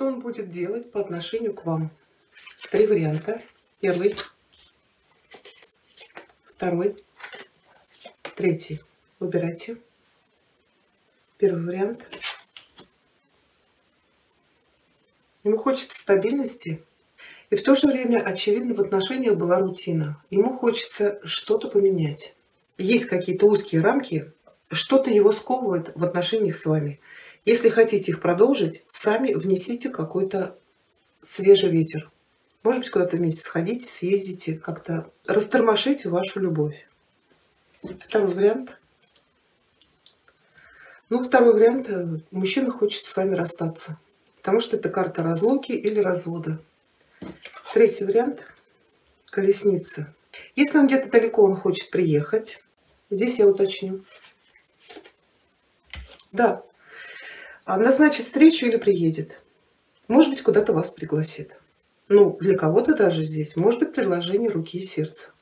Что он будет делать по отношению к вам? Три варианта. Первый, второй, третий. Выбирайте. Первый вариант. Ему хочется стабильности. И в то же время, очевидно, в отношениях была рутина. Ему хочется что-то поменять. Есть какие-то узкие рамки, что-то его сковывает в отношениях с вами. Если хотите их продолжить, сами внесите какой-то свежий ветер. Может быть, куда-то вместе сходите, съездите, как-то растормошите вашу любовь. Второй вариант. Ну, второй вариант. Мужчина хочет с вами расстаться. Потому что это карта разлуки или развода. Третий вариант. Колесница. Если он где-то далеко, он хочет приехать. Здесь я уточню. Да, назначит встречу или приедет. Может быть, куда-то вас пригласит. Ну, для кого-то даже здесь может быть предложение руки и сердца.